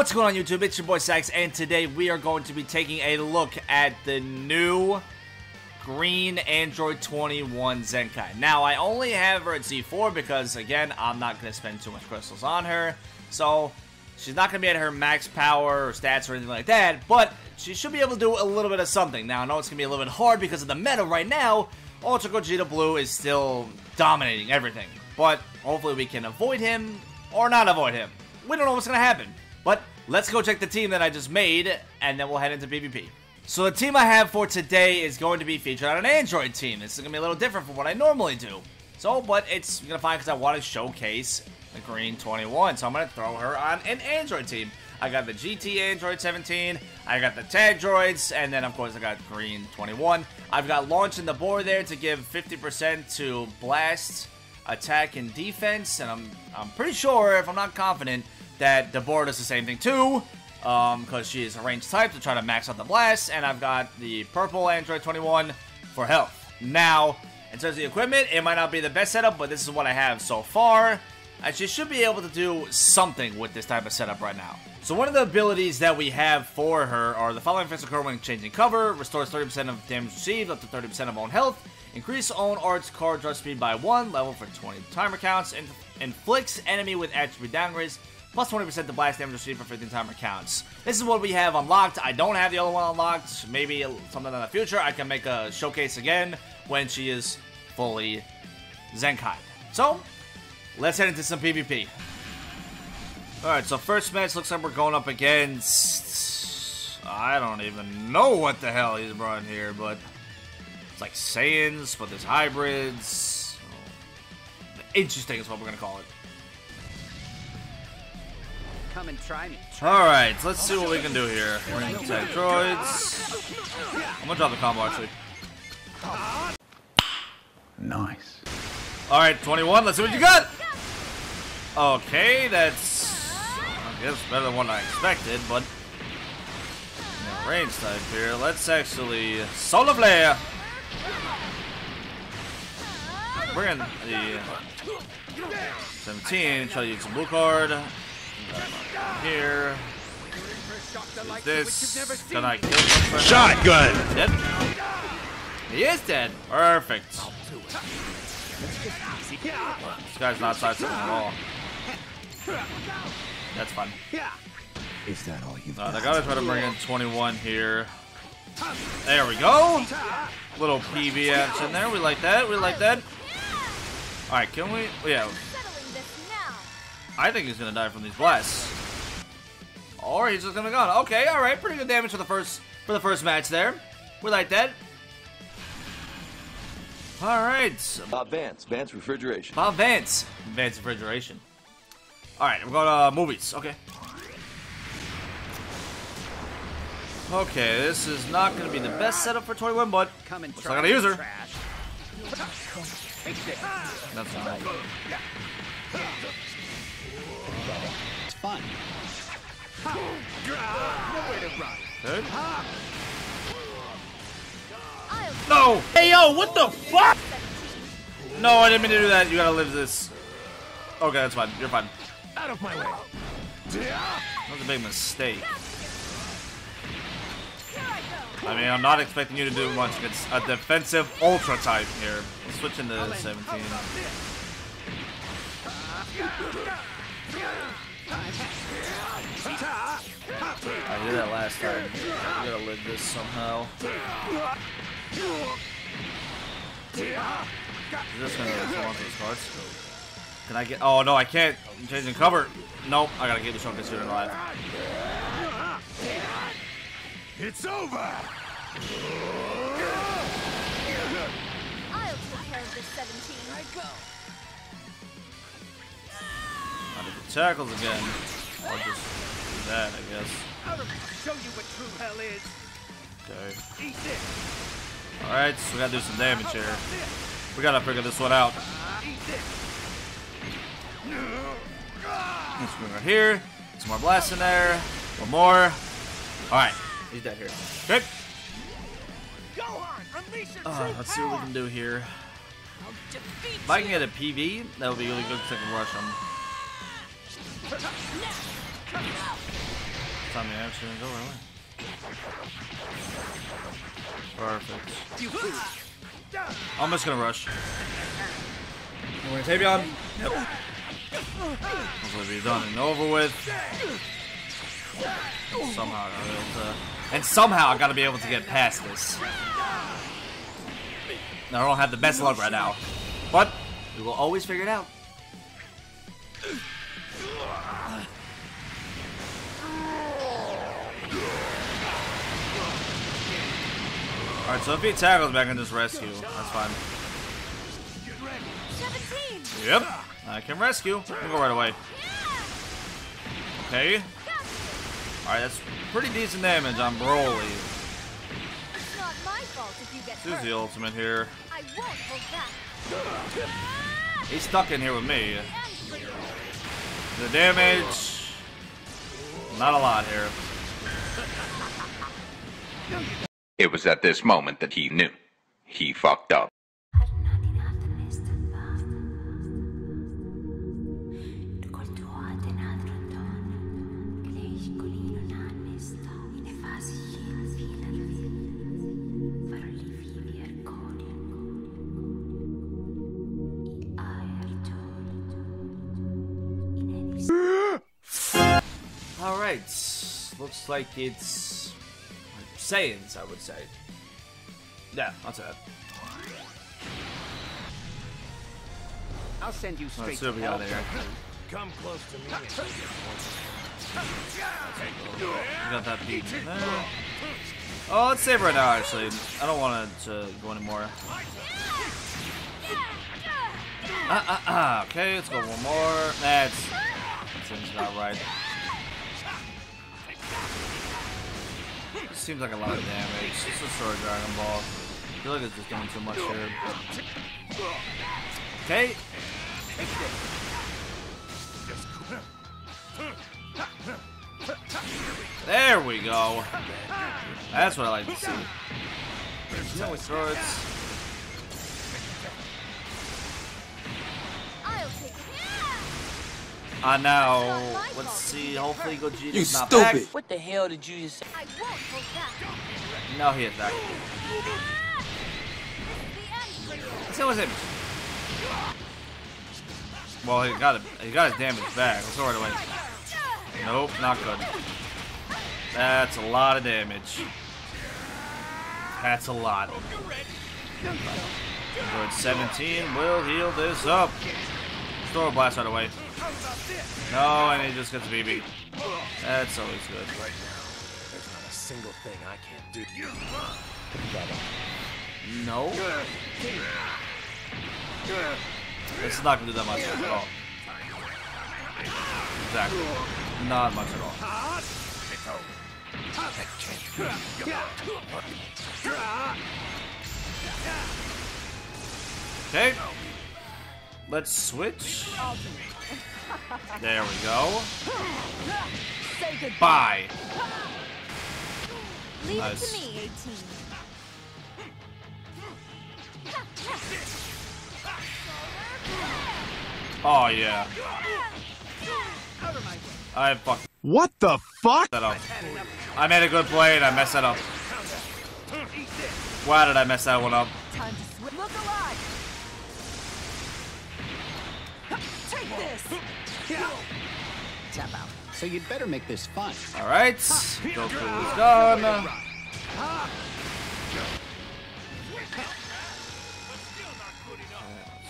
What's going on YouTube? It's your boy Sax and today we are going to be taking a look at the new green Android 21 Zenkai. Now I only have her at Z4 because again I'm not going to spend too much crystals on her. So she's not going to be at her max power or stats or anything like that. But she should be able to do a little bit of something. Now I know it's going to be a little bit hard because of the meta right now. Ultra Gogeta Blue is still dominating everything. But hopefully we can avoid him or not avoid him. We don't know what's going to happen. But let's go check the team that I just made, and then we'll head into PvP. So the team I have for today is going to be featured on an Android team. This is going to be a little different from what I normally do. So, but it's going to fine because I want to showcase the Green 21. So I'm going to throw her on an Android team. I got the GT Android 17, I got the Tag Droids, and then of course I got Green 21. I've got launch in the board there to give 50% to Blast, Attack, and Defense, and I'm, I'm pretty sure, if I'm not confident, that board is the same thing too, because um, she is a range type to try to max out the blast, and I've got the purple Android 21 for health. Now, in terms of the equipment, it might not be the best setup, but this is what I have so far. And she should be able to do something with this type of setup right now. So one of the abilities that we have for her are the following effects occur when changing cover, restores 30% of damage received up to 30% of own health, increase own arts card draw speed by 1 level for 20 timer counts, and inflicts enemy with attribute downgrades plus 20% to blast damage received for 15 timer counts. This is what we have unlocked. I don't have the other one unlocked. Maybe something in the future. I can make a showcase again when she is fully Zenkai. So, let's head into some PvP. Alright, so first match looks like we're going up against... I don't even know what the hell he's brought here, but... It's like Saiyans, but there's hybrids. Oh, interesting is what we're going to call it. Come and try me. Alright, let's see what we can do here. Ring tag droids. I'm gonna drop the combo actually. Nice. Alright, 21, let's see what you got! Okay, that's I guess better than what I expected, but yeah, range type here. Let's actually solar flare. Bring in the 17, try to use some blue card. Here. This. Can I kill him? Shotgun! Dead? He is dead. Perfect. This guy's not stepping at all. That's fun. Is that all you've Uh, got? I gotta try to bring in 21 here. There we go. Little PB action there. We like that. We like that. Alright, can we? Yeah, Settling this now. I think he's gonna die from these blasts. Or he's just gonna go. Okay, alright, pretty good damage for the first for the first match there. We like that. Alright. Uh, Vance, Vance Refrigeration. Bob Vance. Vance Refrigeration. Alright, we're going to uh, movies. Okay. Okay, this is not gonna be the best setup for 21, but Come and Looks try like I gotta use her. trash. that's fine. It's fun. Okay. I'll No! Hey yo, what the fuck? No, I didn't mean to do that. You gotta live this. Okay, that's fine. You're fine. Out of my way. That was a big mistake. I mean, I'm not expecting you to do much It's a defensive ultra type here. Let's switch into 17. I did that last time. We gotta live this somehow. Is this gonna fall into those cards? Can I get? Oh no, I can't. I'm changing cover. Nope, I gotta get the showcase sooner than that. It's over. I'll take care of this 17. I go. I did the tackles again. Or just do that, I guess. Show you what true hell is. Okay. Alright, so we gotta do some damage here. We gotta figure this one out. This. Let's bring her here. Some more blasts in there. One more. Alright, he's dead here. Okay. Gohan, release your Uh, let's see what we can do here. If I can get a PV, that would be really good because I can rush him. Time the action is over. Perfect. I'm just gonna rush. I'm gonna Tabion. Yep. Hopefully be done and over with. Somehow I gotta be able to. And somehow I gotta be able to get past this. Now I don't have the best luck right now. But we will always figure it out. Alright, so if he tackles back, can just rescue. That's fine. Yep, I can rescue. I'll go right away. Okay. Alright, that's pretty decent damage on Broly. Is the ultimate here. He's stuck in here with me. The damage, not a lot here. It was at this moment that he knew. He fucked up. Alright, looks like it's Saiyans, I would say. Yeah, I'll say that. I'll send you straight Let's to we hell. got here. Come close to me. We got that beat in. Oh, let's save right now, actually. I don't want it to go anymore. Ah, ah, ah. Okay, let's go one more. That's. That seems about right. Seems like a lot of damage. This is a short Dragon Ball. I feel like it's just doing too much here. Okay. There we go. That's what I like to see. No shorts. It. know. let's see. Hopefully, Gogeta's You not stupid. back. What the hell did you just say? I won't hold back. No, he is back. The end for you. Was him. Well, he got it. He got his damage back. Let's throw it away. Nope, not good. That's a lot of damage. That's a lot. Android 17 will heal this up. Throw a blast right away. No, and he just gets BB. That's always good. Right now, There's not a single thing I can't do. You No. This is not gonna do that much at all. Exactly. Not much at all. Okay. Let's switch. There we go. Say goodbye. Bye. Leave it to me, 18. Oh yeah. I fucked What the fuck? that up. I made a good play and I messed that up. Why did I mess that one up? Time to. Look alive. This. Tap out. So you'd better make this fun. Alright. Goku is done. Let's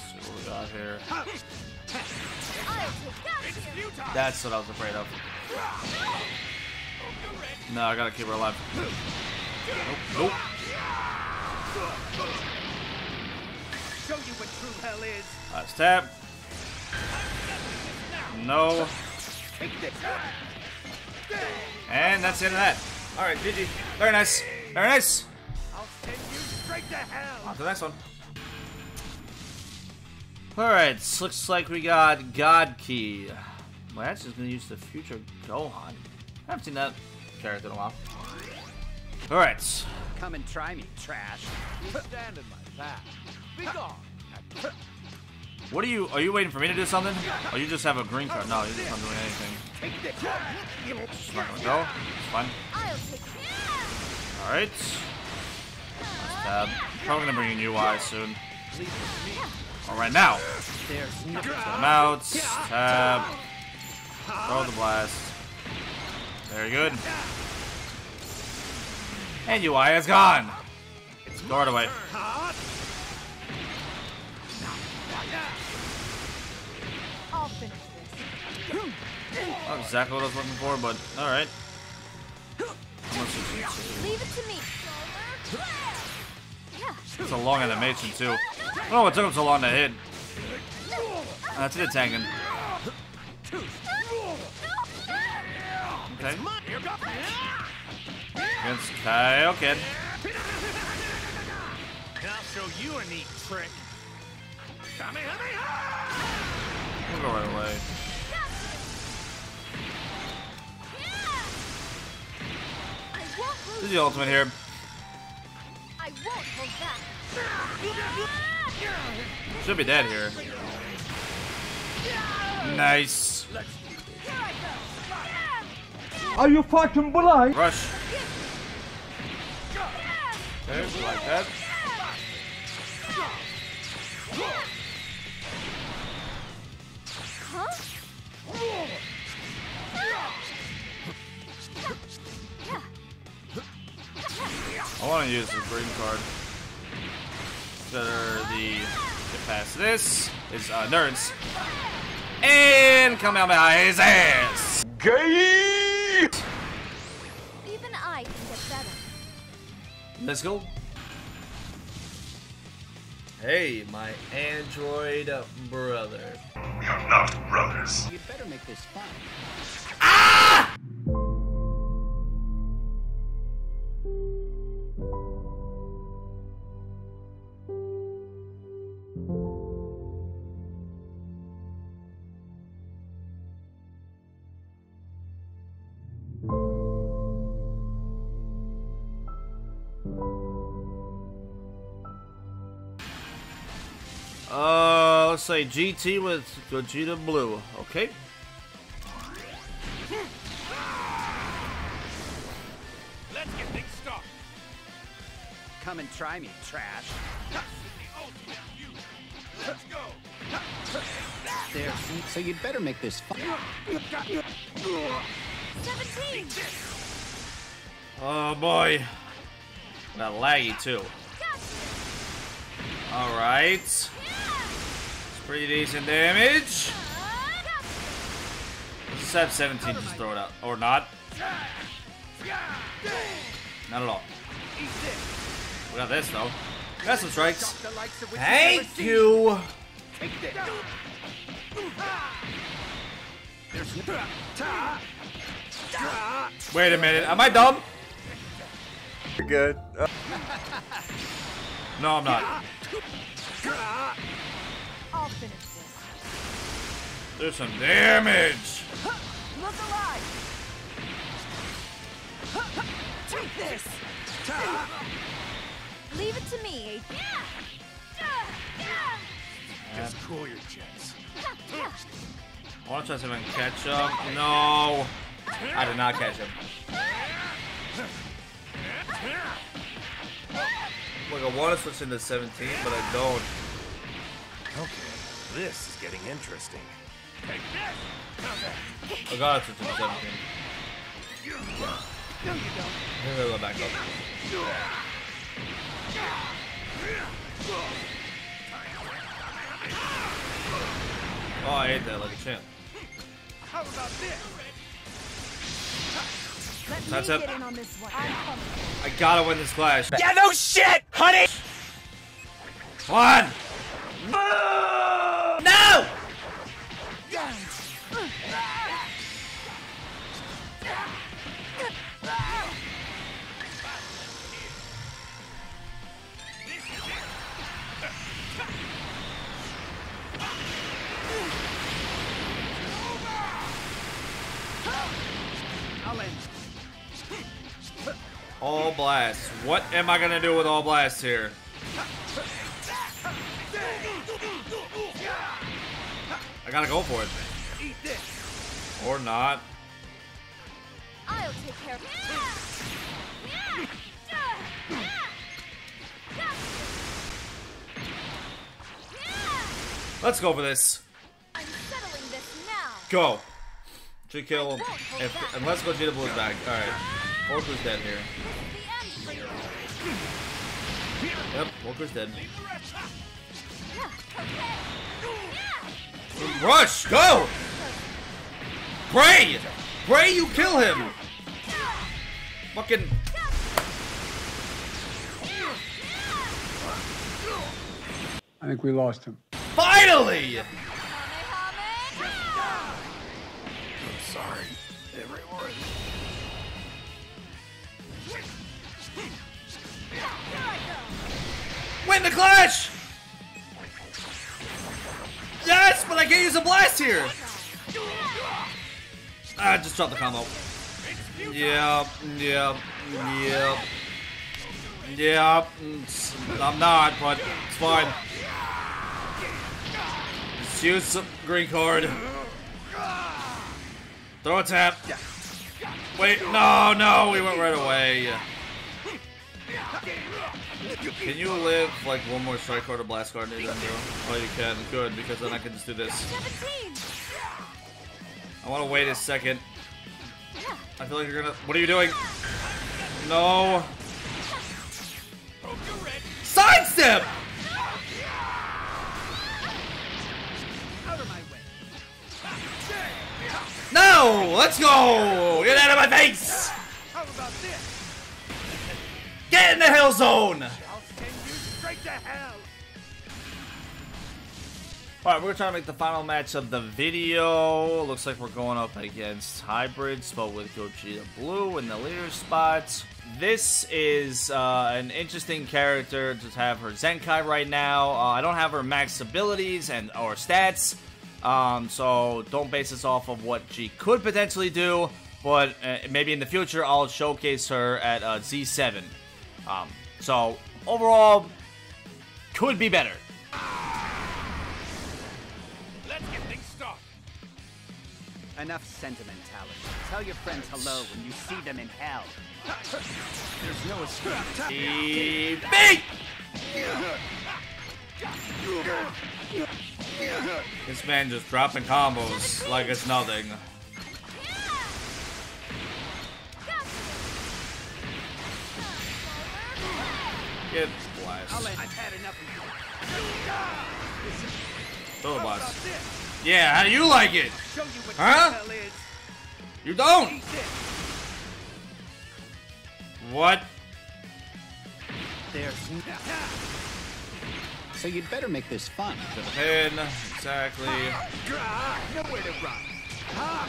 see what we got here. I'll take that here. That's what I was afraid of. No, I gotta keep her alive. Nope. Nope. Show you what true hell is. Last tap. No. And that's the end of that. Alright, GG. Very nice. Very nice. I'll send you straight to hell. On to the next one. Alright, so looks like we got God Ki. Well, that's just gonna use the future Gohan. I haven't seen that character in a while. Alright. Come and try me, trash. Stand in my path. Be gone. What are you? Are you waiting for me to do something? Or you just have a green card? No, you're just not doing anything. Go. It's fine. All right. Tab. Probably gonna bring in UI soon. All right now. Come out. Tab. Throw the blast. Very good. And UI is gone. It's guard away. Not exactly what I was looking for, but all right. Unless you can see. Leave it to me. It's a long animation too. Oh, don't know what took him so long to hit. Ah, That's it, Tangen. Okay. Against Kaioken. I'll show you a neat trick. We'll go right away. This is the ultimate here. I won't hold back. Should be dead here. Nice. Here I go. Are you fucking blind? Rush. Okay, like that. I want to use the green card. Better the get past this is uh, nerds. And come out behind his ass. Gay! Even I can get better. Let's go. Hey, my android brother. We are not brothers. You'd better make this fun. Let's say GT with Gogeta Blue. Okay. Let's get things started. Come and try me, trash. Let's go. There's so you'd better make this fun. 17. Oh boy. Got laggy too. Alright. It's pretty decent damage. Let's just have 17 just throw it out. Or not. Not at all. We got this though. Got some strikes. The likes of which you've never Thank you. Wait a minute. Am I dumb? You're good. No, I'm not. I'll finish this. There's some damage. Look alive. Take this. Leave it to me. just cool your jets. I want to try to see if I can catch up. No. I did not catch him. Look, I want to switch into 17, but I don't. Okay, this is getting interesting. I gotta switch into 17. No, you don't. I'm gonna go back up. Oh, I ate that like a champ. How about this? Let That's me it. get in on this one. I'm. I gotta win this clash. Yeah, no shit, honey! One! All blast. What am I gonna do with all blast here? I gotta go for it. Eat this. Or not. I'll take care of Let's go for this. I'm settling this now. Go. Should kill him. If, unless Gogeta Blue is back. Alright. Orku's dead here. The end for you. Yep, Orku's dead. Okay. Rush! Go! Bray! Bray, you kill him! Fucking. I think we lost him. Finally! I'm sorry, everyone. Win the clash! Yes, but I can't use a blast here! I just dropped the combo. Yep, yep, yep. Yep, mm, I'm not, but it's fine. Just use some green card. Throw a tap. Wait, no, no, we went right away. Can you live like one more strike card or blast card, Nintendo? Oh, you can. Good, because then I can just do this. I want to wait a second. I feel like you're gonna. What are you doing? No. Sidestep! No! Let's go! Get out of my face! Get in the hell zone! Alright, we're trying to make the final match of the video. Looks like we're going up against Hybrids, but with Gogeta Blue in the leader spot. This is uh, an interesting character to have her Zenkai right now. Uh, I don't have her max abilities and or stats, um, so don't base this off of what she could potentially do. But uh, maybe in the future I'll showcase her at uh, Z7. Um, so overall, could be better. Let's get things started. Enough sentimentality. Tell your friends hello when you see them in hell. There's no escape. Beat! This man just dropping combos like it's nothing. Get blast. I've had enough of the you. blast. About this? Yeah, how do you like it? Show you what Huh? the hell is. You don't. What? There's So you'd better make this fun. To The pin. Exactly. Nowhere to run.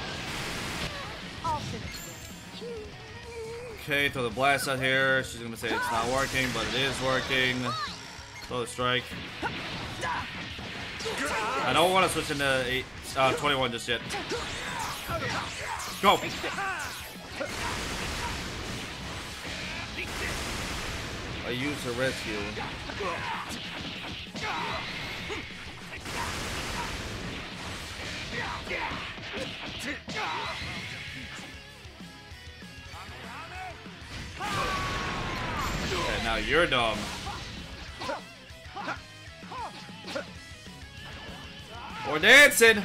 Okay, throw the blast out here. She's gonna say it's not working, but it is working. Throw the strike. I don't want to switch into eight, uh, 21 just yet. Go. I use a rescue. Okay, now you're dumb. We're dancing.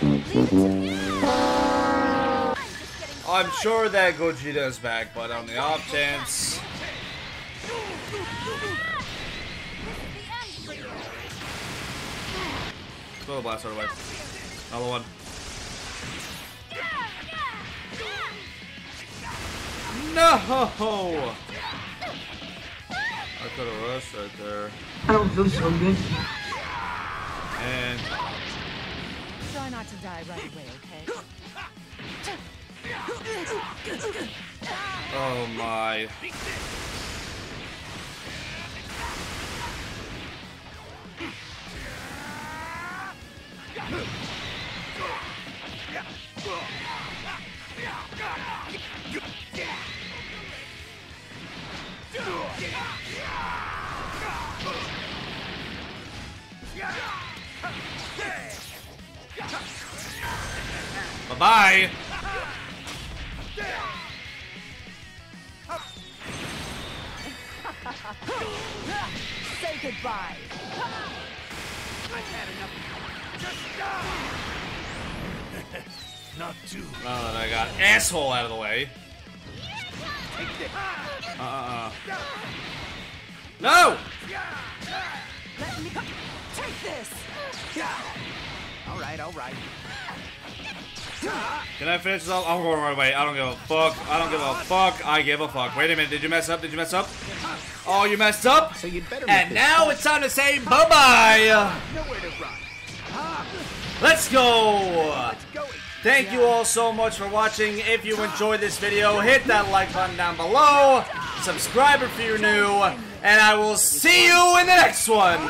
I'm I'm sure that Gogeta is back, but on the off chance, throw the blast right away. Another one. No! I could have rushed right there. I don't feel so good. And Try not to die right away, okay? Oh my. Bye-bye! Say goodbye. I've had enough. Not too. Oh, I got asshole out of the way. Take. Uh-uh. No! Let me take this. All right, all right. Can I finish this off? I'm going right away. I don't give a fuck. I don't give a fuck. I give a fuck. Wait a minute. Did you mess up? Did you mess up? Oh, you messed up? So you'd better And now it's time to say bye-bye. Nowhere to run. Let's go. Thank you all so much for watching. If you enjoyed this video, hit that like button down below. Subscribe if you're new. And I will see you in the next one.